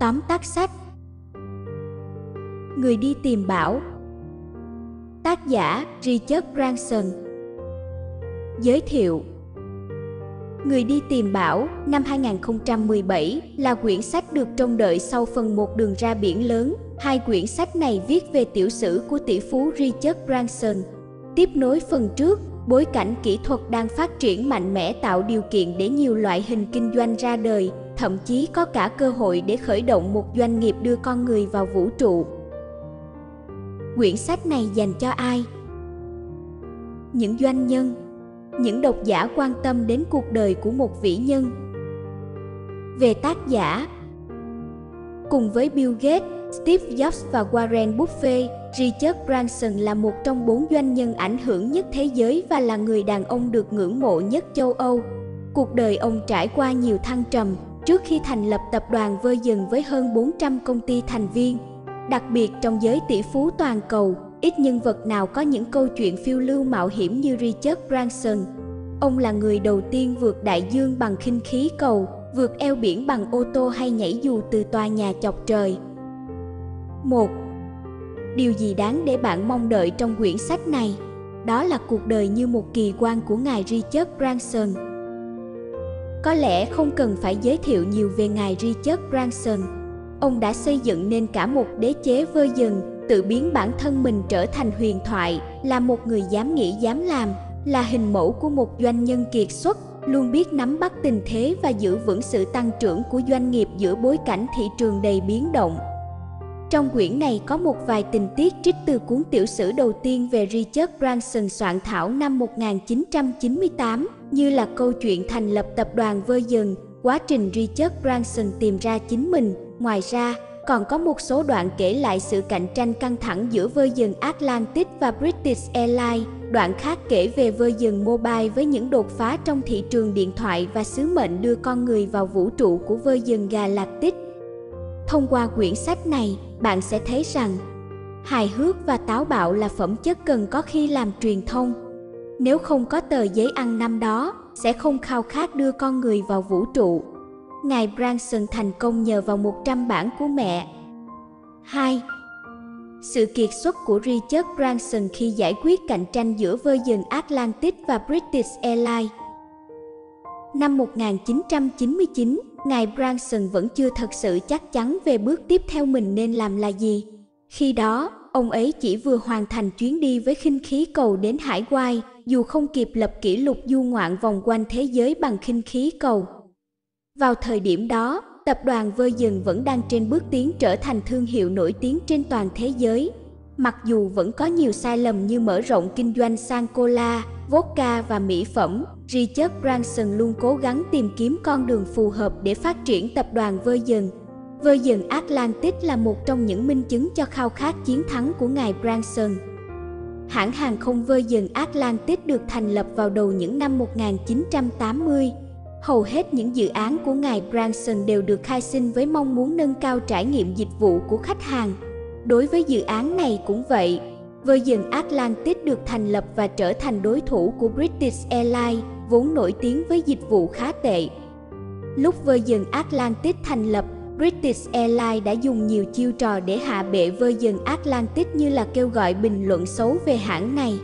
Tóm tắt sách. Người đi tìm bảo. Tác giả Richard Branson. Giới thiệu. Người đi tìm bảo năm 2017 là quyển sách được trông đợi sau phần một đường ra biển lớn. Hai quyển sách này viết về tiểu sử của tỷ phú Richard Branson. Tiếp nối phần trước, bối cảnh kỹ thuật đang phát triển mạnh mẽ tạo điều kiện để nhiều loại hình kinh doanh ra đời, thậm chí có cả cơ hội để khởi động một doanh nghiệp đưa con người vào vũ trụ. Quyển sách này dành cho ai? Những doanh nhân, những độc giả quan tâm đến cuộc đời của một vĩ nhân. Về tác giả, cùng với Bill Gates, Steve Jobs và Warren Buffett, Richard Branson là một trong bốn doanh nhân ảnh hưởng nhất thế giới và là người đàn ông được ngưỡng mộ nhất châu Âu. Cuộc đời ông trải qua nhiều thăng trầm trước khi thành lập tập đoàn Vơi Dừng với hơn 400 công ty thành viên. Đặc biệt trong giới tỷ phú toàn cầu, ít nhân vật nào có những câu chuyện phiêu lưu mạo hiểm như Richard Branson. Ông là người đầu tiên vượt đại dương bằng khinh khí cầu, vượt eo biển bằng ô tô hay nhảy dù từ tòa nhà chọc trời. 1. Điều gì đáng để bạn mong đợi trong quyển sách này? Đó là cuộc đời như một kỳ quan của ngài Richard Branson. Có lẽ không cần phải giới thiệu nhiều về ngài Richard Branson. Ông đã xây dựng nên cả một đế chế vơ dần, tự biến bản thân mình trở thành huyền thoại, là một người dám nghĩ dám làm, là hình mẫu của một doanh nhân kiệt xuất, luôn biết nắm bắt tình thế và giữ vững sự tăng trưởng của doanh nghiệp giữa bối cảnh thị trường đầy biến động. Trong quyển này có một vài tình tiết trích từ cuốn tiểu sử đầu tiên về Richard Branson soạn thảo năm 1998, như là câu chuyện thành lập tập đoàn Virgin, quá trình Richard Branson tìm ra chính mình. Ngoài ra, còn có một số đoạn kể lại sự cạnh tranh căng thẳng giữa Virgin Atlantic và British Airlines, đoạn khác kể về Virgin Mobile với những đột phá trong thị trường điện thoại và sứ mệnh đưa con người vào vũ trụ của Virgin Galactic. Thông qua quyển sách này, bạn sẽ thấy rằng hài hước và táo bạo là phẩm chất cần có khi làm truyền thông. Nếu không có tờ giấy ăn năm đó, sẽ không khao khát đưa con người vào vũ trụ. Ngài Branson thành công nhờ vào 100 bản của mẹ. 2. Sự kiệt xuất của Richard Branson khi giải quyết cạnh tranh giữa Virgin Atlantic và British Airlines. Năm 1999, Ngài Branson vẫn chưa thật sự chắc chắn về bước tiếp theo mình nên làm là gì. Khi đó, ông ấy chỉ vừa hoàn thành chuyến đi với khinh khí cầu đến Hải Quai, dù không kịp lập kỷ lục du ngoạn vòng quanh thế giới bằng khinh khí cầu. Vào thời điểm đó, tập đoàn Virgin vẫn đang trên bước tiến trở thành thương hiệu nổi tiếng trên toàn thế giới. Mặc dù vẫn có nhiều sai lầm như mở rộng kinh doanh sang cola, vodka và mỹ phẩm, Richard Branson luôn cố gắng tìm kiếm con đường phù hợp để phát triển tập đoàn Virgin. Virgin Atlantic là một trong những minh chứng cho khao khát chiến thắng của ngài Branson. Hãng hàng không Virgin Atlantic được thành lập vào đầu những năm 1980. Hầu hết những dự án của ngài Branson đều được khai sinh với mong muốn nâng cao trải nghiệm dịch vụ của khách hàng. Đối với dự án này cũng vậy, Virgin Atlantic được thành lập và trở thành đối thủ của British Airlines, vốn nổi tiếng với dịch vụ khá tệ. Lúc Virgin Atlantic thành lập, British Airlines đã dùng nhiều chiêu trò để hạ bệ Virgin Atlantic như là kêu gọi bình luận xấu về hãng này.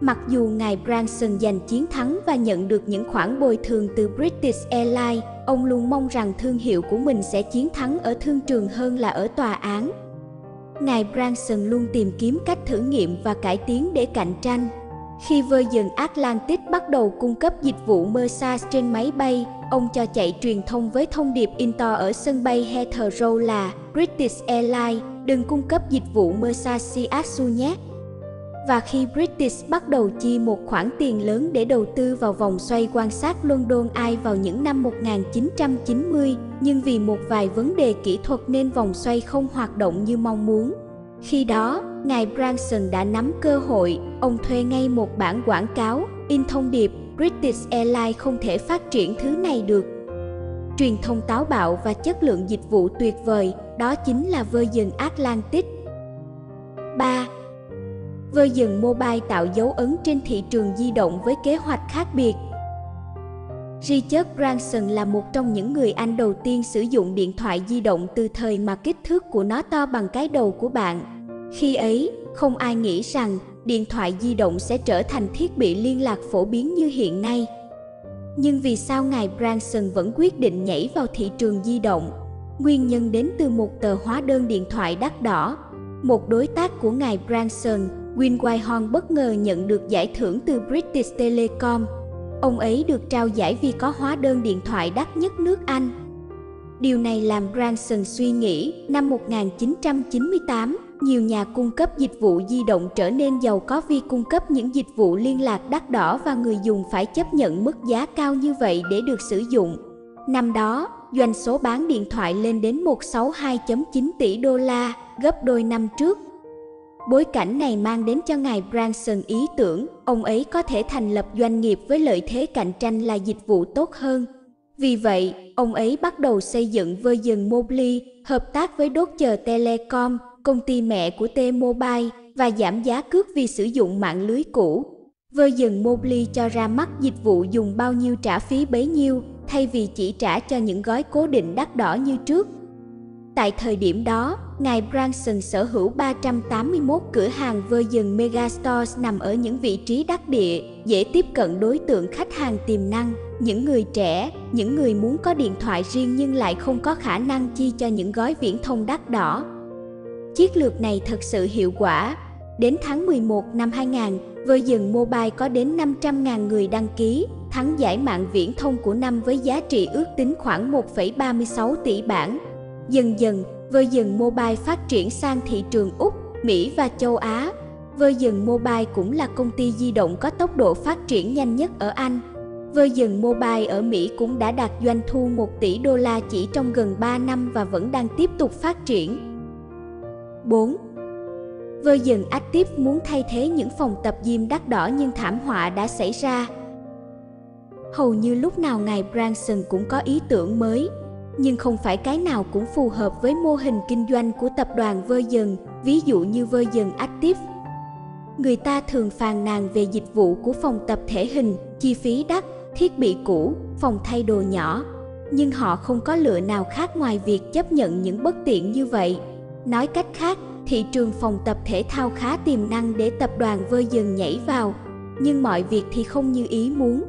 Mặc dù ngài Branson giành chiến thắng và nhận được những khoản bồi thường từ British Airlines, ông luôn mong rằng thương hiệu của mình sẽ chiến thắng ở thương trường hơn là ở tòa án. Ngài Branson luôn tìm kiếm cách thử nghiệm và cải tiến để cạnh tranh. Khi Virgin Atlantic bắt đầu cung cấp dịch vụ Mersa trên máy bay, ông cho chạy truyền thông với thông điệp Intor ở sân bay Heathrow là British Airlines đừng cung cấp dịch vụ Mersa Siasu nhé. Và khi British bắt đầu chi một khoản tiền lớn để đầu tư vào vòng xoay quan sát London Eye vào những năm 1990, nhưng vì một vài vấn đề kỹ thuật nên vòng xoay không hoạt động như mong muốn. Khi đó, ngài Branson đã nắm cơ hội, ông thuê ngay một bản quảng cáo, in thông điệp British Airlines không thể phát triển thứ này được. Truyền thông táo bạo và chất lượng dịch vụ tuyệt vời, đó chính là Virgin Atlantic. 3. Virgin Mobile tạo dấu ấn trên thị trường di động với kế hoạch khác biệt. Richard Branson là một trong những người Anh đầu tiên sử dụng điện thoại di động từ thời mà kích thước của nó to bằng cái đầu của bạn. Khi ấy, không ai nghĩ rằng điện thoại di động sẽ trở thành thiết bị liên lạc phổ biến như hiện nay. Nhưng vì sao ngài Branson vẫn quyết định nhảy vào thị trường di động? Nguyên nhân đến từ một tờ hóa đơn điện thoại đắt đỏ. Một đối tác của ngài Branson, Win Whitehorn bất ngờ nhận được giải thưởng từ British Telecom. Ông ấy được trao giải vì có hóa đơn điện thoại đắt nhất nước Anh. Điều này làm Branson suy nghĩ năm 1998 nhiều nhà cung cấp dịch vụ di động trở nên giàu có vì cung cấp những dịch vụ liên lạc đắt đỏ và người dùng phải chấp nhận mức giá cao như vậy để được sử dụng. Năm đó, doanh số bán điện thoại lên đến 162.9 tỷ đô la, gấp đôi năm trước. Bối cảnh này mang đến cho ngài Branson ý tưởng ông ấy có thể thành lập doanh nghiệp với lợi thế cạnh tranh là dịch vụ tốt hơn. Vì vậy, ông ấy bắt đầu xây dựng Virgin Mobile, hợp tác với đốt chờ Telecom, công ty mẹ của T-Mobile và giảm giá cước vì sử dụng mạng lưới cũ. Virgin Mobile cho ra mắt dịch vụ dùng bao nhiêu trả phí bấy nhiêu, thay vì chỉ trả cho những gói cố định đắt đỏ như trước. Tại thời điểm đó, ngài Branson sở hữu 381 cửa hàng Virgin Megastores nằm ở những vị trí đắc địa, dễ tiếp cận đối tượng khách hàng tiềm năng, những người trẻ, những người muốn có điện thoại riêng nhưng lại không có khả năng chi cho những gói viễn thông đắt đỏ. Chiến lược này thật sự hiệu quả. Đến tháng 11 năm 2000, Virgin Mobile có đến 500.000 người đăng ký, thắng giải mạng viễn thông của năm với giá trị ước tính khoảng 1,36 tỷ bảng. Dần dần, Virgin Mobile phát triển sang thị trường Úc, Mỹ và châu Á. Virgin Mobile cũng là công ty di động có tốc độ phát triển nhanh nhất ở Anh. Virgin Mobile ở Mỹ cũng đã đạt doanh thu 1 tỷ đô la chỉ trong gần 3 năm và vẫn đang tiếp tục phát triển. 4. Virgin Active muốn thay thế những phòng tập gym đắt đỏ nhưng thảm họa đã xảy ra. Hầu như lúc nào ngài Branson cũng có ý tưởng mới, nhưng không phải cái nào cũng phù hợp với mô hình kinh doanh của tập đoàn Virgin, ví dụ như Virgin Active. Người ta thường phàn nàn về dịch vụ của phòng tập thể hình, chi phí đắt, thiết bị cũ, phòng thay đồ nhỏ, nhưng họ không có lựa nào khác ngoài việc chấp nhận những bất tiện như vậy. Nói cách khác, thị trường phòng tập thể thao khá tiềm năng để tập đoàn vơ dần nhảy vào, nhưng mọi việc thì không như ý muốn.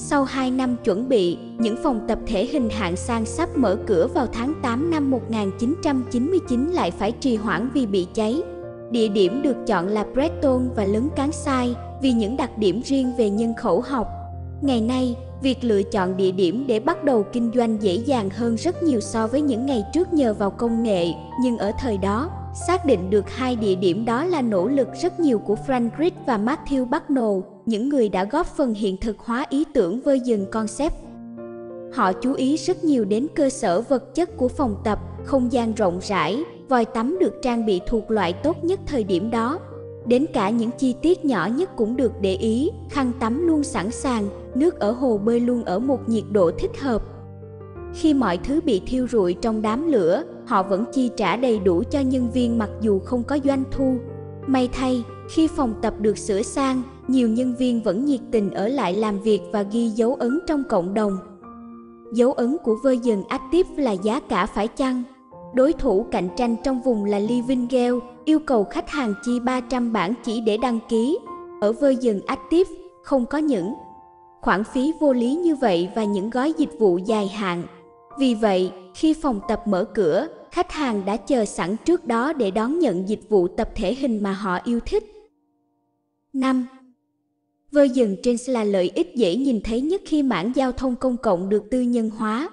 Sau 2 năm chuẩn bị, những phòng tập thể hình hạng sang sắp mở cửa vào tháng 8 năm 1999 lại phải trì hoãn vì bị cháy. Địa điểm được chọn là Breton và lớn Cán Sai vì những đặc điểm riêng về nhân khẩu học. Ngày nay, Việc lựa chọn địa điểm để bắt đầu kinh doanh dễ dàng hơn rất nhiều so với những ngày trước nhờ vào công nghệ, nhưng ở thời đó, xác định được hai địa điểm đó là nỗ lực rất nhiều của Frank Reed và Matthew Bucknell, những người đã góp phần hiện thực hóa ý tưởng Virgin Concept. Họ chú ý rất nhiều đến cơ sở vật chất của phòng tập, không gian rộng rãi, vòi tắm được trang bị thuộc loại tốt nhất thời điểm đó, Đến cả những chi tiết nhỏ nhất cũng được để ý, khăn tắm luôn sẵn sàng, nước ở hồ bơi luôn ở một nhiệt độ thích hợp. Khi mọi thứ bị thiêu rụi trong đám lửa, họ vẫn chi trả đầy đủ cho nhân viên mặc dù không có doanh thu. May thay, khi phòng tập được sửa sang, nhiều nhân viên vẫn nhiệt tình ở lại làm việc và ghi dấu ấn trong cộng đồng. Dấu ấn của Virgin Active là giá cả phải chăng? Đối thủ cạnh tranh trong vùng là Livingale, yêu cầu khách hàng chi 300 bảng chỉ để đăng ký. Ở Virgin Active, không có những khoản phí vô lý như vậy và những gói dịch vụ dài hạn. Vì vậy, khi phòng tập mở cửa, khách hàng đã chờ sẵn trước đó để đón nhận dịch vụ tập thể hình mà họ yêu thích. 5. Vơi dừng trên là lợi ích dễ nhìn thấy nhất khi mảng giao thông công cộng được tư nhân hóa.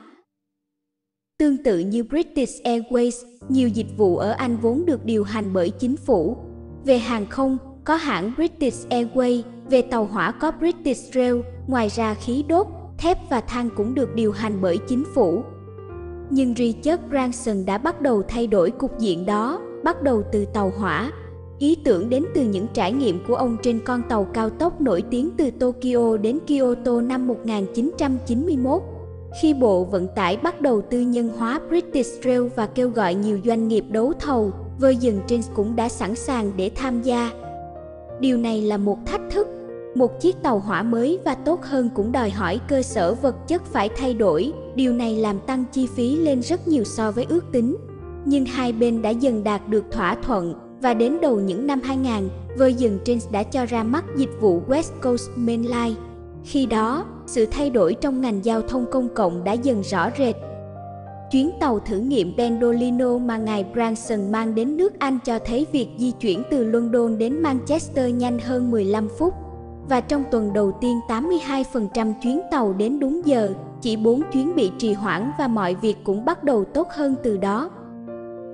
Tương tự như British Airways, nhiều dịch vụ ở Anh vốn được điều hành bởi chính phủ. Về hàng không, có hãng British Airways, về tàu hỏa có British Rail, ngoài ra khí đốt, thép và than cũng được điều hành bởi chính phủ. Nhưng Richard Branson đã bắt đầu thay đổi cục diện đó, bắt đầu từ tàu hỏa. Ý tưởng đến từ những trải nghiệm của ông trên con tàu cao tốc nổi tiếng từ Tokyo đến Kyoto năm 1991 khi Bộ Vận tải bắt đầu tư nhân hóa British Rail và kêu gọi nhiều doanh nghiệp đấu thầu, Virgin Trains cũng đã sẵn sàng để tham gia. Điều này là một thách thức. một chiếc tàu hỏa mới và tốt hơn cũng đòi hỏi cơ sở vật chất phải thay đổi, điều này làm tăng chi phí lên rất nhiều so với ước tính. Nhưng hai bên đã dần đạt được thỏa thuận và đến đầu những năm 2000, Virgin Trains đã cho ra mắt dịch vụ West Coast Main Line. Khi đó, sự thay đổi trong ngành giao thông công cộng đã dần rõ rệt. Chuyến tàu thử nghiệm Pendolino mà ngài Branson mang đến nước Anh cho thấy việc di chuyển từ London đến Manchester nhanh hơn 15 phút. Và trong tuần đầu tiên 82% chuyến tàu đến đúng giờ, chỉ 4 chuyến bị trì hoãn và mọi việc cũng bắt đầu tốt hơn từ đó.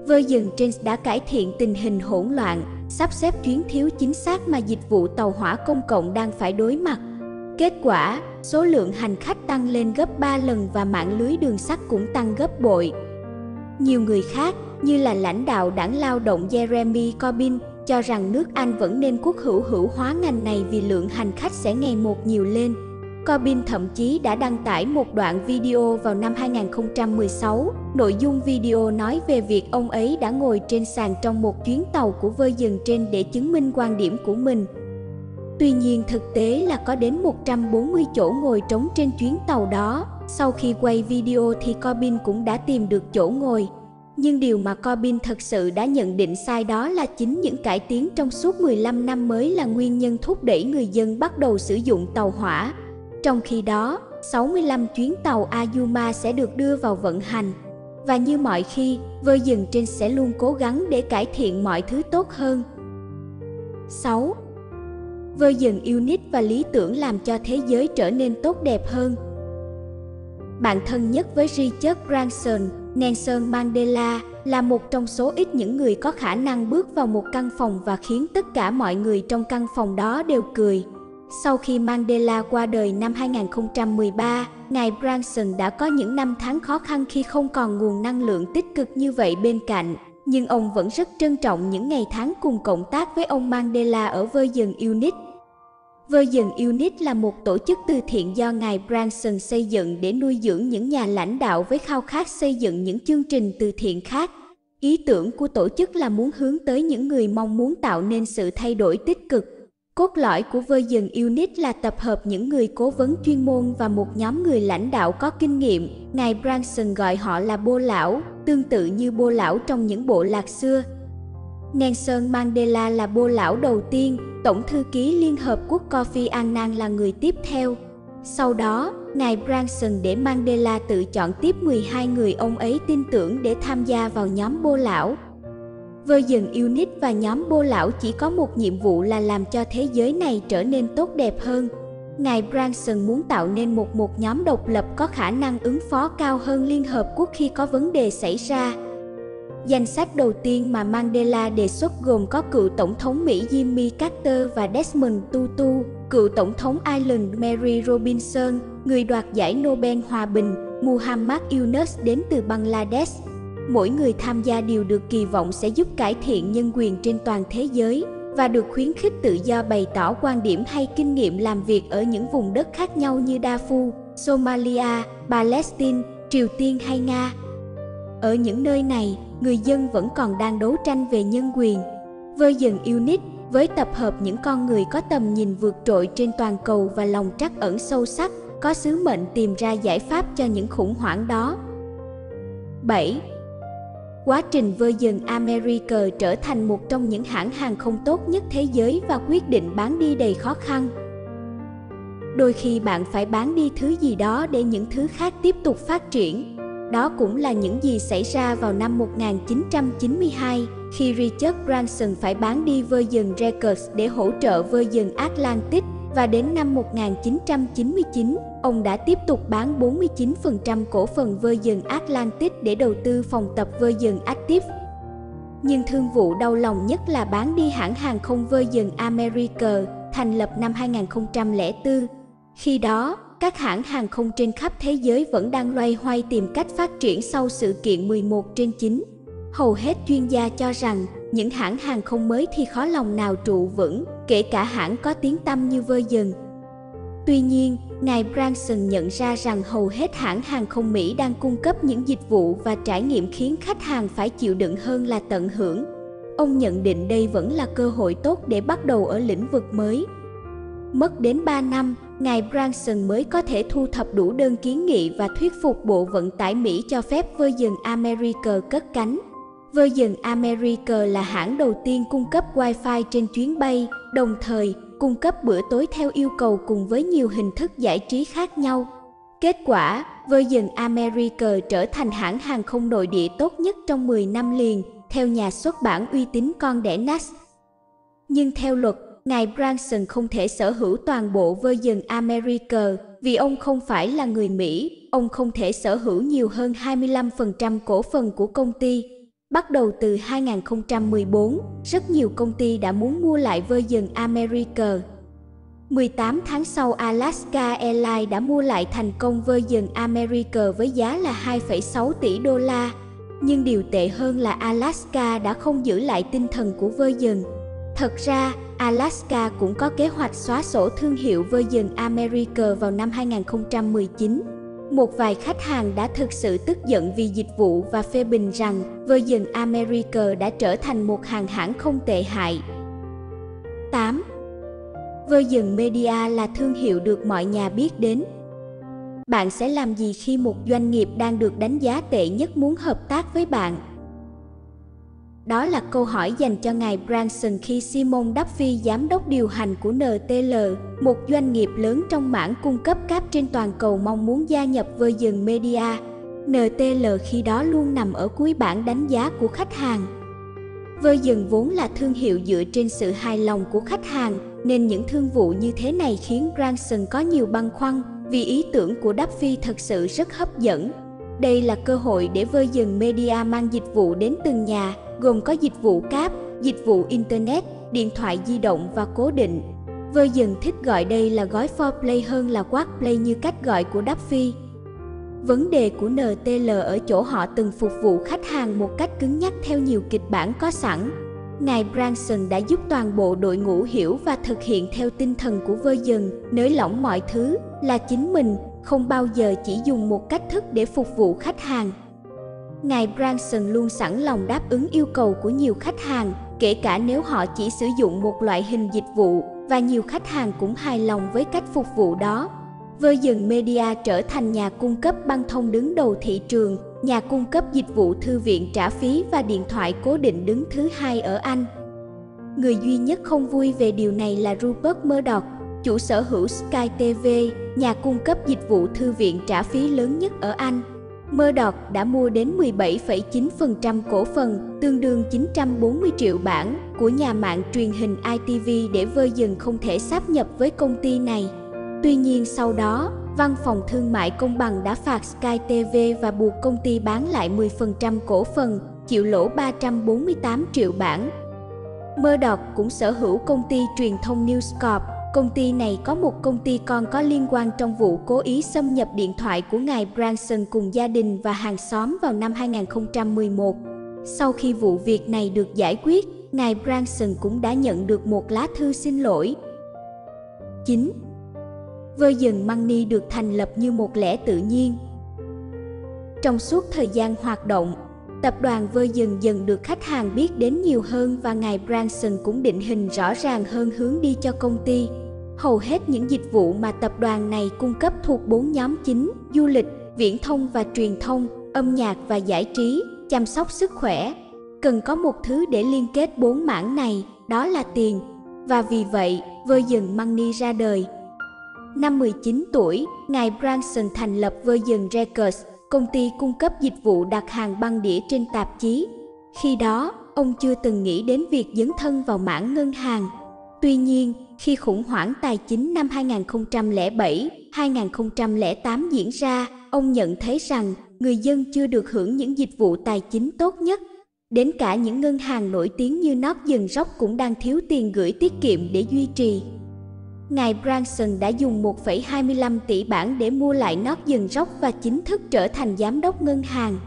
Virgin Trains đã cải thiện tình hình hỗn loạn, sắp xếp chuyến thiếu chính xác mà dịch vụ tàu hỏa công cộng đang phải đối mặt. Kết quả, số lượng hành khách tăng lên gấp 3 lần và mạng lưới đường sắt cũng tăng gấp bội. Nhiều người khác, như là lãnh đạo đảng lao động Jeremy Corbyn, cho rằng nước Anh vẫn nên quốc hữu hữu hóa ngành này vì lượng hành khách sẽ ngày một nhiều lên. Corbyn thậm chí đã đăng tải một đoạn video vào năm 2016. Nội dung video nói về việc ông ấy đã ngồi trên sàn trong một chuyến tàu của Virgin trên để chứng minh quan điểm của mình. Tuy nhiên, thực tế là có đến 140 chỗ ngồi trống trên chuyến tàu đó. Sau khi quay video thì Corbyn cũng đã tìm được chỗ ngồi. Nhưng điều mà Corbyn thật sự đã nhận định sai đó là chính những cải tiến trong suốt 15 năm mới là nguyên nhân thúc đẩy người dân bắt đầu sử dụng tàu hỏa. Trong khi đó, 65 chuyến tàu Ayuma sẽ được đưa vào vận hành. Và như mọi khi, Virgin trên sẽ luôn cố gắng để cải thiện mọi thứ tốt hơn. 6. Virgin Unit và lý tưởng làm cho thế giới trở nên tốt đẹp hơn. Bạn thân nhất với Richard Branson, Nelson Mandela là một trong số ít những người có khả năng bước vào một căn phòng và khiến tất cả mọi người trong căn phòng đó đều cười. Sau khi Mandela qua đời năm 2013, ngài Branson đã có những năm tháng khó khăn khi không còn nguồn năng lượng tích cực như vậy bên cạnh. Nhưng ông vẫn rất trân trọng những ngày tháng cùng cộng tác với ông Mandela ở Virgin Unit. Virgin Unit là một tổ chức từ thiện do ngài Branson xây dựng để nuôi dưỡng những nhà lãnh đạo với khao khát xây dựng những chương trình từ thiện khác. Ý tưởng của tổ chức là muốn hướng tới những người mong muốn tạo nên sự thay đổi tích cực Cốt lõi của Virgin Unit là tập hợp những người cố vấn chuyên môn và một nhóm người lãnh đạo có kinh nghiệm. Ngài Branson gọi họ là bô lão, tương tự như bô lão trong những bộ lạc xưa. Nelson Mandela là bô lão đầu tiên, Tổng thư ký Liên Hợp Quốc Kofi Annan là người tiếp theo. Sau đó, Ngài Branson để Mandela tự chọn tiếp 12 người ông ấy tin tưởng để tham gia vào nhóm bô lão. Virgin Unit và nhóm bô lão chỉ có một nhiệm vụ là làm cho thế giới này trở nên tốt đẹp hơn. Ngài Branson muốn tạo nên một một nhóm độc lập có khả năng ứng phó cao hơn Liên Hợp Quốc khi có vấn đề xảy ra. Danh sách đầu tiên mà Mandela đề xuất gồm có cựu Tổng thống Mỹ Jimmy Carter và Desmond Tutu, cựu Tổng thống Ireland Mary Robinson, người đoạt giải Nobel Hòa bình, Muhammad Yunus đến từ Bangladesh, mỗi người tham gia đều được kỳ vọng sẽ giúp cải thiện nhân quyền trên toàn thế giới và được khuyến khích tự do bày tỏ quan điểm hay kinh nghiệm làm việc ở những vùng đất khác nhau như Darfur, Somalia, Palestine, Triều Tiên hay Nga. Ở những nơi này, người dân vẫn còn đang đấu tranh về nhân quyền. Virgin Unit với tập hợp những con người có tầm nhìn vượt trội trên toàn cầu và lòng trắc ẩn sâu sắc, có sứ mệnh tìm ra giải pháp cho những khủng hoảng đó. 7 quá trình Virgin America trở thành một trong những hãng hàng không tốt nhất thế giới và quyết định bán đi đầy khó khăn. Đôi khi bạn phải bán đi thứ gì đó để những thứ khác tiếp tục phát triển. Đó cũng là những gì xảy ra vào năm 1992 khi Richard Branson phải bán đi Virgin Records để hỗ trợ Virgin Atlantic và đến năm 1999, ông đã tiếp tục bán 49% cổ phần Virgin Atlantic để đầu tư phòng tập Virgin Active. Nhưng thương vụ đau lòng nhất là bán đi hãng hàng không Virgin America, thành lập năm 2004. Khi đó, các hãng hàng không trên khắp thế giới vẫn đang loay hoay tìm cách phát triển sau sự kiện 11 trên 9. Hầu hết chuyên gia cho rằng những hãng hàng không mới thì khó lòng nào trụ vững, kể cả hãng có tiếng tăm như Virgin. Tuy nhiên, ngài Branson nhận ra rằng hầu hết hãng hàng không Mỹ đang cung cấp những dịch vụ và trải nghiệm khiến khách hàng phải chịu đựng hơn là tận hưởng. Ông nhận định đây vẫn là cơ hội tốt để bắt đầu ở lĩnh vực mới. Mất đến 3 năm, ngài Branson mới có thể thu thập đủ đơn kiến nghị và thuyết phục Bộ Vận tải Mỹ cho phép Virgin America cất cánh. Virgin America là hãng đầu tiên cung cấp Wi-Fi trên chuyến bay, đồng thời cung cấp bữa tối theo yêu cầu cùng với nhiều hình thức giải trí khác nhau. Kết quả, Virgin America trở thành hãng hàng không nội địa tốt nhất trong 10 năm liền, theo nhà xuất bản uy tín con đẻ NAS. Nhưng theo luật, ngài Branson không thể sở hữu toàn bộ Virgin America vì ông không phải là người Mỹ, ông không thể sở hữu nhiều hơn 25% cổ phần của công ty. Bắt đầu từ 2014, rất nhiều công ty đã muốn mua lại Virgin America. 18 tháng sau Alaska Airlines đã mua lại thành công Virgin America với giá là 2,6 tỷ đô la. Nhưng điều tệ hơn là Alaska đã không giữ lại tinh thần của Virgin. Thật ra, Alaska cũng có kế hoạch xóa sổ thương hiệu Virgin America vào năm 2019. Một vài khách hàng đã thực sự tức giận vì dịch vụ và phê bình rằng Virgin America đã trở thành một hàng hãng không tệ hại. 8. Virgin Media là thương hiệu được mọi nhà biết đến. Bạn sẽ làm gì khi một doanh nghiệp đang được đánh giá tệ nhất muốn hợp tác với bạn? Đó là câu hỏi dành cho ngài Branson khi Simon Duffy, giám đốc điều hành của NTL, một doanh nghiệp lớn trong mảng cung cấp cáp trên toàn cầu mong muốn gia nhập Virgin Media. NTL khi đó luôn nằm ở cuối bảng đánh giá của khách hàng. Virgin vốn là thương hiệu dựa trên sự hài lòng của khách hàng, nên những thương vụ như thế này khiến Branson có nhiều băn khoăn vì ý tưởng của Duffy thật sự rất hấp dẫn. Đây là cơ hội để Virgin Media mang dịch vụ đến từng nhà, gồm có dịch vụ cáp, dịch vụ Internet, điện thoại di động và cố định. Virgin thích gọi đây là gói for play hơn là quát play như cách gọi của Duffy. Vấn đề của NTL ở chỗ họ từng phục vụ khách hàng một cách cứng nhắc theo nhiều kịch bản có sẵn. Ngài Branson đã giúp toàn bộ đội ngũ hiểu và thực hiện theo tinh thần của Virgin, nới lỏng mọi thứ, là chính mình, không bao giờ chỉ dùng một cách thức để phục vụ khách hàng. Ngài Branson luôn sẵn lòng đáp ứng yêu cầu của nhiều khách hàng, kể cả nếu họ chỉ sử dụng một loại hình dịch vụ và nhiều khách hàng cũng hài lòng với cách phục vụ đó. Virgin Media trở thành nhà cung cấp băng thông đứng đầu thị trường, nhà cung cấp dịch vụ thư viện trả phí và điện thoại cố định đứng thứ hai ở Anh. Người duy nhất không vui về điều này là Rupert Murdoch, chủ sở hữu Sky TV, nhà cung cấp dịch vụ thư viện trả phí lớn nhất ở Anh. Murdoch đã mua đến 17,9% cổ phần, tương đương 940 triệu bản, của nhà mạng truyền hình ITV để Virgin không thể sáp nhập với công ty này. Tuy nhiên sau đó, Văn phòng Thương mại Công bằng đã phạt Sky TV và buộc công ty bán lại 10% cổ phần, chịu lỗ 348 triệu bản. Murdoch cũng sở hữu công ty truyền thông News Corp, Công ty này có một công ty con có liên quan trong vụ cố ý xâm nhập điện thoại của ngài Branson cùng gia đình và hàng xóm vào năm 2011. Sau khi vụ việc này được giải quyết, ngài Branson cũng đã nhận được một lá thư xin lỗi. 9. Virgin Money được thành lập như một lẽ tự nhiên. Trong suốt thời gian hoạt động, tập đoàn Virgin dần được khách hàng biết đến nhiều hơn và ngài Branson cũng định hình rõ ràng hơn hướng đi cho công ty. Hầu hết những dịch vụ mà tập đoàn này cung cấp thuộc bốn nhóm chính: du lịch, viễn thông và truyền thông, âm nhạc và giải trí, chăm sóc sức khỏe. Cần có một thứ để liên kết bốn mảng này, đó là tiền. Và vì vậy, Virgin Money ra đời. Năm 19 tuổi, ngài Branson thành lập Virgin Records, công ty cung cấp dịch vụ đặt hàng băng đĩa trên tạp chí. Khi đó, ông chưa từng nghĩ đến việc dấn thân vào mảng ngân hàng. Tuy nhiên, khi khủng hoảng tài chính năm 2007-2008 diễn ra, ông nhận thấy rằng người dân chưa được hưởng những dịch vụ tài chính tốt nhất. Đến cả những ngân hàng nổi tiếng như Northern Rock cũng đang thiếu tiền gửi tiết kiệm để duy trì. Ngài Branson đã dùng 1,25 tỷ bảng để mua lại Northern Rock và chính thức trở thành giám đốc ngân hàng.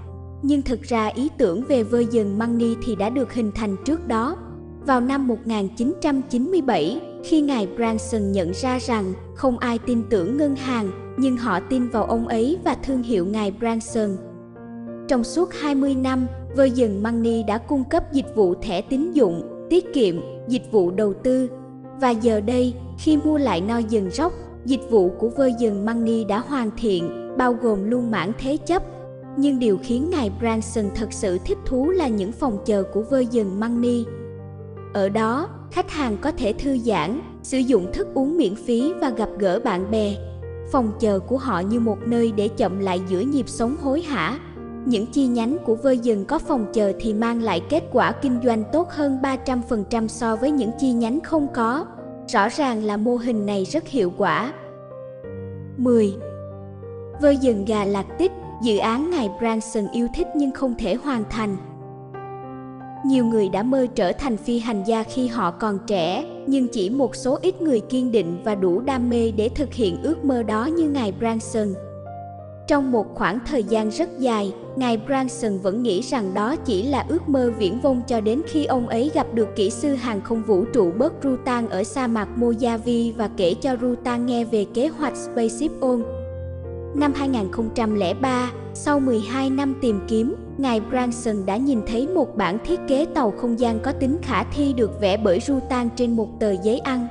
Nhưng thực ra ý tưởng về Virgin Money thì đã được hình thành trước đó. Vào năm 1997, khi ngài Branson nhận ra rằng không ai tin tưởng ngân hàng, nhưng họ tin vào ông ấy và thương hiệu ngài Branson. Trong suốt 20 năm, Virgin Money đã cung cấp dịch vụ thẻ tín dụng, tiết kiệm, dịch vụ đầu tư. Và giờ đây, khi mua lại no dừng róc dịch vụ của Virgin Money đã hoàn thiện, bao gồm luôn mảng thế chấp. Nhưng điều khiến ngài Branson thật sự thích thú là những phòng chờ của Virgin Money. Ở đó, khách hàng có thể thư giãn, sử dụng thức uống miễn phí và gặp gỡ bạn bè. Phòng chờ của họ như một nơi để chậm lại giữa nhịp sống hối hả. Những chi nhánh của Virgin có phòng chờ thì mang lại kết quả kinh doanh tốt hơn 300% so với những chi nhánh không có. Rõ ràng là mô hình này rất hiệu quả. 10. Vơi dừng gà lạc tích, dự án ngài Branson yêu thích nhưng không thể hoàn thành. Nhiều người đã mơ trở thành phi hành gia khi họ còn trẻ, nhưng chỉ một số ít người kiên định và đủ đam mê để thực hiện ước mơ đó như ngài Branson. Trong một khoảng thời gian rất dài, ngài Branson vẫn nghĩ rằng đó chỉ là ước mơ viễn vông cho đến khi ông ấy gặp được kỹ sư hàng không vũ trụ Bert Rutan ở sa mạc Mojave và kể cho Rutan nghe về kế hoạch Spaceship On. Năm 2003, sau 12 năm tìm kiếm, ngài Branson đã nhìn thấy một bản thiết kế tàu không gian có tính khả thi được vẽ bởi Rutan trên một tờ giấy ăn.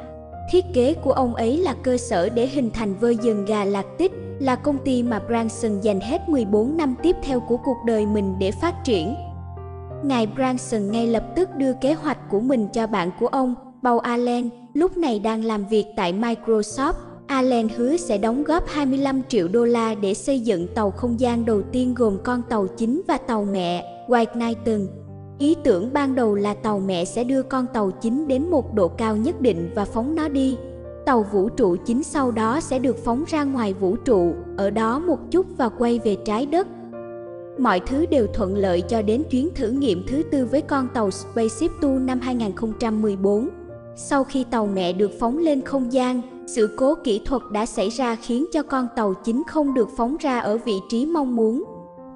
Thiết kế của ông ấy là cơ sở để hình thành Virgin Galactic, là công ty mà Branson dành hết 14 năm tiếp theo của cuộc đời mình để phát triển. Ngài Branson ngay lập tức đưa kế hoạch của mình cho bạn của ông, Paul Allen, lúc này đang làm việc tại Microsoft. Allen hứa sẽ đóng góp 25 triệu đô la để xây dựng tàu không gian đầu tiên gồm con tàu chính và tàu mẹ, White Knighton. Ý tưởng ban đầu là tàu mẹ sẽ đưa con tàu chính đến một độ cao nhất định và phóng nó đi. Tàu vũ trụ chính sau đó sẽ được phóng ra ngoài vũ trụ, ở đó một chút và quay về trái đất. Mọi thứ đều thuận lợi cho đến chuyến thử nghiệm thứ tư với con tàu Spaceship Two năm 2014. Sau khi tàu mẹ được phóng lên không gian, sự cố kỹ thuật đã xảy ra khiến cho con tàu chính không được phóng ra ở vị trí mong muốn.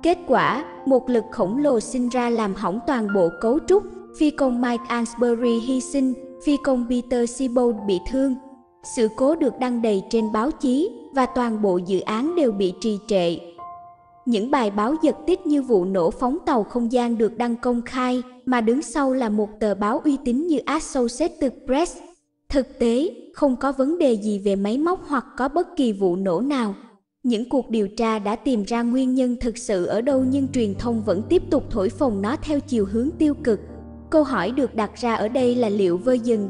Kết quả, một lực khổng lồ sinh ra làm hỏng toàn bộ cấu trúc, phi công Mike Ansbury hy sinh, phi công Peter Siebold bị thương. Sự cố được đăng đầy trên báo chí và toàn bộ dự án đều bị trì trệ. Những bài báo giật tít như vụ nổ phóng tàu không gian được đăng công khai, mà đứng sau là một tờ báo uy tín như Associated Press. Thực tế, không có vấn đề gì về máy móc hoặc có bất kỳ vụ nổ nào. Những cuộc điều tra đã tìm ra nguyên nhân thực sự ở đâu nhưng truyền thông vẫn tiếp tục thổi phồng nó theo chiều hướng tiêu cực. Câu hỏi được đặt ra ở đây là liệu Virgin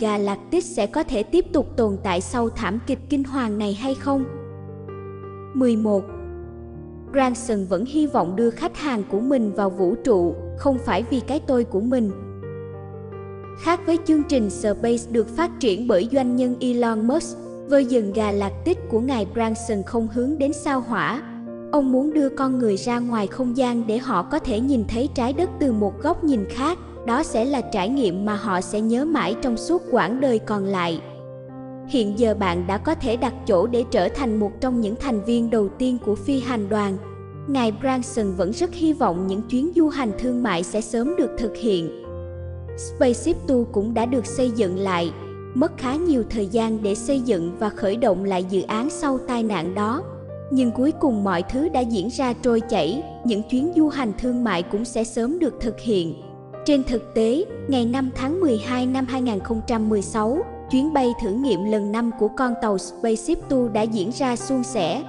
tích sẽ có thể tiếp tục tồn tại sau thảm kịch kinh hoàng này hay không? 11. Branson vẫn hy vọng đưa khách hàng của mình vào vũ trụ, không phải vì cái tôi của mình. Khác với chương trình Space được phát triển bởi doanh nhân Elon Musk, Virgin Galactic của ngài Branson không hướng đến sao hỏa. Ông muốn đưa con người ra ngoài không gian để họ có thể nhìn thấy trái đất từ một góc nhìn khác. Đó sẽ là trải nghiệm mà họ sẽ nhớ mãi trong suốt quãng đời còn lại. Hiện giờ bạn đã có thể đặt chỗ để trở thành một trong những thành viên đầu tiên của phi hành đoàn. Ngài Branson vẫn rất hy vọng những chuyến du hành thương mại sẽ sớm được thực hiện. Spaceship Two cũng đã được xây dựng lại, mất khá nhiều thời gian để xây dựng và khởi động lại dự án sau tai nạn đó. Nhưng cuối cùng mọi thứ đã diễn ra trôi chảy, những chuyến du hành thương mại cũng sẽ sớm được thực hiện. Trên thực tế, ngày 5 tháng 12 năm 2016, chuyến bay thử nghiệm lần 5 của con tàu Spaceship Two đã diễn ra suôn sẻ.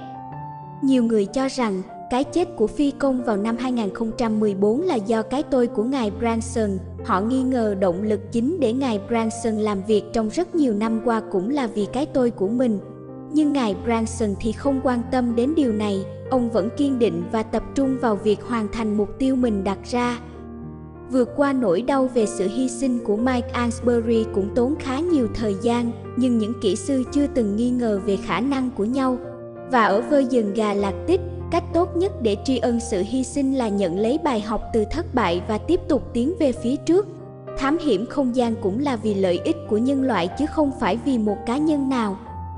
Nhiều người cho rằng cái chết của phi công vào năm 2014 là do cái tôi của ngài Branson. Họ nghi ngờ động lực chính để ngài Branson làm việc trong rất nhiều năm qua cũng là vì cái tôi của mình. Nhưng ngài Branson thì không quan tâm đến điều này, ông vẫn kiên định và tập trung vào việc hoàn thành mục tiêu mình đặt ra. Vượt qua nỗi đau về sự hy sinh của Mike Ansbury cũng tốn khá nhiều thời gian, nhưng những kỹ sư chưa từng nghi ngờ về khả năng của nhau. Và ở version gà lạc tích, cách tốt nhất để tri ân sự hy sinh là nhận lấy bài học từ thất bại và tiếp tục tiến về phía trước. Thám hiểm không gian cũng là vì lợi ích của nhân loại chứ không phải vì một cá nhân nào.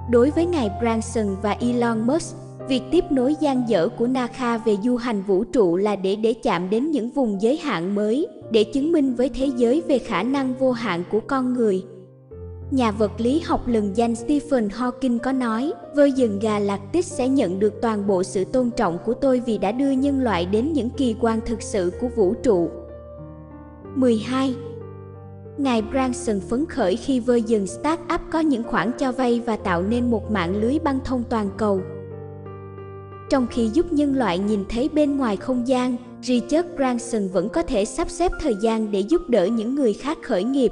Đối với ngài Branson và Elon Musk, Việc tiếp nối gian dở của Nakha về du hành vũ trụ là để để chạm đến những vùng giới hạn mới, để chứng minh với thế giới về khả năng vô hạn của con người. Nhà vật lý học lừng danh Stephen Hawking có nói, Virgin Galactic sẽ nhận được toàn bộ sự tôn trọng của tôi vì đã đưa nhân loại đến những kỳ quan thực sự của vũ trụ. 12. Ngài Branson phấn khởi khi Virgin Startup có những khoản cho vay và tạo nên một mạng lưới băng thông toàn cầu. Trong khi giúp nhân loại nhìn thấy bên ngoài không gian, Richard Branson vẫn có thể sắp xếp thời gian để giúp đỡ những người khác khởi nghiệp.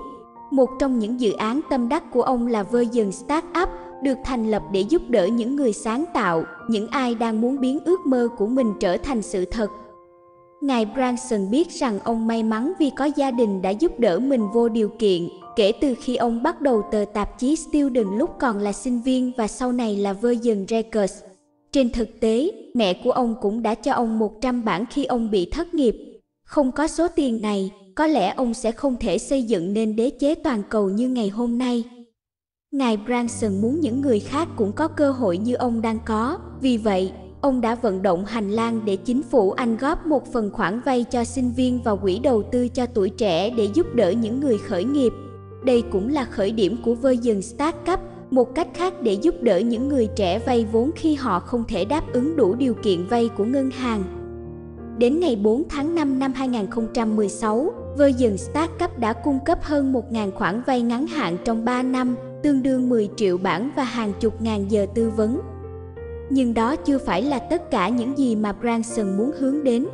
Một trong những dự án tâm đắc của ông là Virgin Startup, được thành lập để giúp đỡ những người sáng tạo, những ai đang muốn biến ước mơ của mình trở thành sự thật. Ngài Branson biết rằng ông may mắn vì có gia đình đã giúp đỡ mình vô điều kiện, kể từ khi ông bắt đầu tờ tạp chí Student lúc còn là sinh viên và sau này là Virgin Records. Trên thực tế, mẹ của ông cũng đã cho ông 100 bản khi ông bị thất nghiệp. Không có số tiền này, có lẽ ông sẽ không thể xây dựng nên đế chế toàn cầu như ngày hôm nay. Ngài Branson muốn những người khác cũng có cơ hội như ông đang có, vì vậy, ông đã vận động hành lang để chính phủ Anh góp một phần khoản vay cho sinh viên và quỹ đầu tư cho tuổi trẻ để giúp đỡ những người khởi nghiệp. Đây cũng là khởi điểm của Virgin Startup, một cách khác để giúp đỡ những người trẻ vay vốn khi họ không thể đáp ứng đủ điều kiện vay của ngân hàng. Đến ngày 4 tháng 5 năm 2016, Virgin Startup đã cung cấp hơn 1.000 khoản vay ngắn hạn trong 3 năm, tương đương 10 triệu bảng và hàng chục ngàn giờ tư vấn. Nhưng đó chưa phải là tất cả những gì mà Branson muốn hướng đến.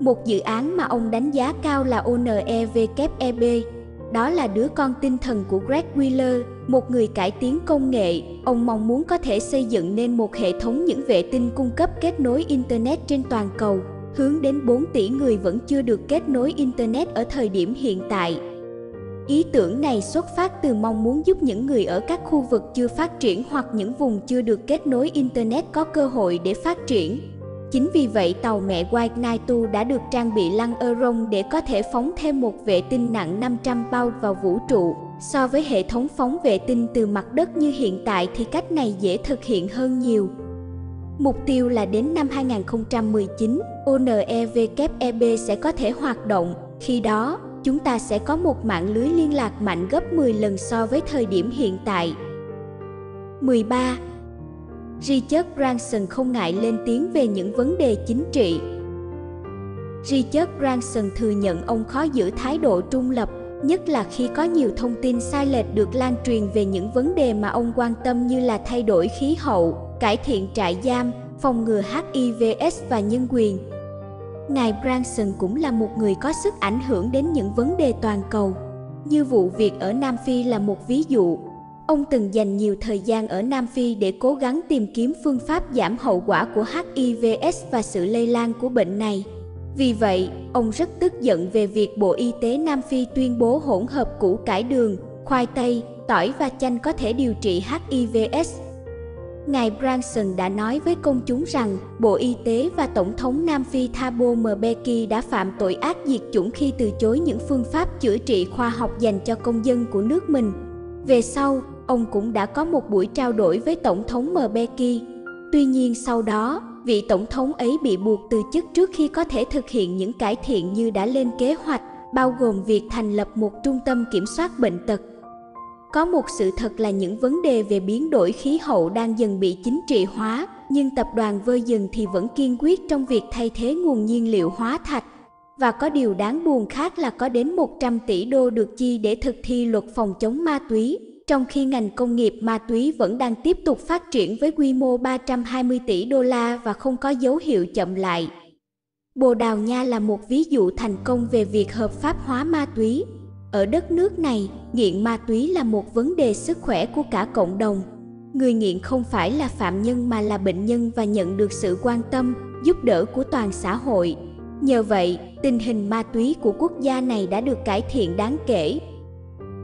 Một dự án mà ông đánh giá cao là ONEVKEB, đó là đứa con tinh thần của Greg Wheeler, một người cải tiến công nghệ. Ông mong muốn có thể xây dựng nên một hệ thống những vệ tinh cung cấp kết nối Internet trên toàn cầu, hướng đến 4 tỷ người vẫn chưa được kết nối Internet ở thời điểm hiện tại. Ý tưởng này xuất phát từ mong muốn giúp những người ở các khu vực chưa phát triển hoặc những vùng chưa được kết nối Internet có cơ hội để phát triển. Chính vì vậy tàu mẹ White Knight 2 đã được trang bị lăng Euron để có thể phóng thêm một vệ tinh nặng 500 pound vào vũ trụ. So với hệ thống phóng vệ tinh từ mặt đất như hiện tại thì cách này dễ thực hiện hơn nhiều. Mục tiêu là đến năm 2019, ONEVKEB sẽ có thể hoạt động. Khi đó, chúng ta sẽ có một mạng lưới liên lạc mạnh gấp 10 lần so với thời điểm hiện tại. 13. Richard Branson không ngại lên tiếng về những vấn đề chính trị. Richard Branson thừa nhận ông khó giữ thái độ trung lập, nhất là khi có nhiều thông tin sai lệch được lan truyền về những vấn đề mà ông quan tâm như là thay đổi khí hậu, cải thiện trại giam, phòng ngừa HIVS và nhân quyền. Ngài Branson cũng là một người có sức ảnh hưởng đến những vấn đề toàn cầu. Như vụ việc ở Nam Phi là một ví dụ, Ông từng dành nhiều thời gian ở Nam Phi để cố gắng tìm kiếm phương pháp giảm hậu quả của HIVS và sự lây lan của bệnh này. Vì vậy, ông rất tức giận về việc Bộ Y tế Nam Phi tuyên bố hỗn hợp củ cải đường, khoai tây, tỏi và chanh có thể điều trị HIVS. Ngài Branson đã nói với công chúng rằng Bộ Y tế và Tổng thống Nam Phi Thabo Mbeki đã phạm tội ác diệt chủng khi từ chối những phương pháp chữa trị khoa học dành cho công dân của nước mình. Về sau, ông cũng đã có một buổi trao đổi với Tổng thống Mbeki. Tuy nhiên sau đó, vị Tổng thống ấy bị buộc từ chức trước khi có thể thực hiện những cải thiện như đã lên kế hoạch, bao gồm việc thành lập một trung tâm kiểm soát bệnh tật. Có một sự thật là những vấn đề về biến đổi khí hậu đang dần bị chính trị hóa, nhưng tập đoàn Virgin thì vẫn kiên quyết trong việc thay thế nguồn nhiên liệu hóa thạch. Và có điều đáng buồn khác là có đến 100 tỷ đô được chi để thực thi luật phòng chống ma túy, trong khi ngành công nghiệp ma túy vẫn đang tiếp tục phát triển với quy mô 320 tỷ đô la và không có dấu hiệu chậm lại. Bồ Đào Nha là một ví dụ thành công về việc hợp pháp hóa ma túy. Ở đất nước này, nghiện ma túy là một vấn đề sức khỏe của cả cộng đồng. Người nghiện không phải là phạm nhân mà là bệnh nhân và nhận được sự quan tâm, giúp đỡ của toàn xã hội. Nhờ vậy, tình hình ma túy của quốc gia này đã được cải thiện đáng kể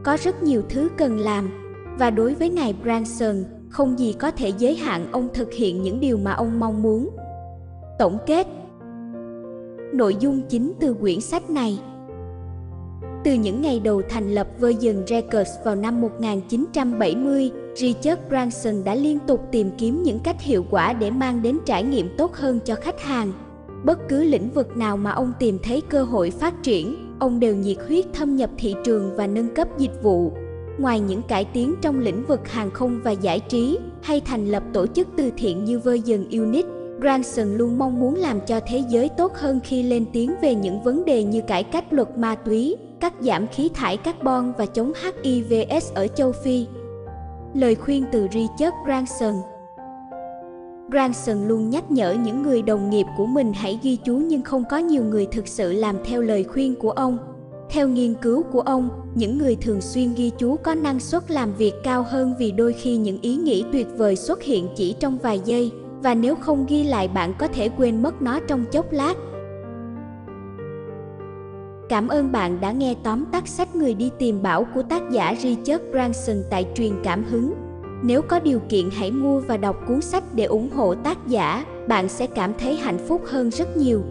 có rất nhiều thứ cần làm và đối với ngài Branson, không gì có thể giới hạn ông thực hiện những điều mà ông mong muốn. Tổng kết Nội dung chính từ quyển sách này Từ những ngày đầu thành lập Virgin Records vào năm 1970, Richard Branson đã liên tục tìm kiếm những cách hiệu quả để mang đến trải nghiệm tốt hơn cho khách hàng. Bất cứ lĩnh vực nào mà ông tìm thấy cơ hội phát triển, ông đều nhiệt huyết thâm nhập thị trường và nâng cấp dịch vụ. Ngoài những cải tiến trong lĩnh vực hàng không và giải trí hay thành lập tổ chức từ thiện như Virgin Unit, Branson luôn mong muốn làm cho thế giới tốt hơn khi lên tiếng về những vấn đề như cải cách luật ma túy, cắt giảm khí thải carbon và chống HIVS ở châu Phi. Lời khuyên từ Richard Branson Branson luôn nhắc nhở những người đồng nghiệp của mình hãy ghi chú nhưng không có nhiều người thực sự làm theo lời khuyên của ông. Theo nghiên cứu của ông, những người thường xuyên ghi chú có năng suất làm việc cao hơn vì đôi khi những ý nghĩ tuyệt vời xuất hiện chỉ trong vài giây và nếu không ghi lại bạn có thể quên mất nó trong chốc lát. Cảm ơn bạn đã nghe tóm tắt sách Người đi tìm bảo của tác giả Richard Branson tại truyền cảm hứng. Nếu có điều kiện hãy mua và đọc cuốn sách để ủng hộ tác giả, bạn sẽ cảm thấy hạnh phúc hơn rất nhiều.